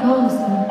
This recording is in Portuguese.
causa.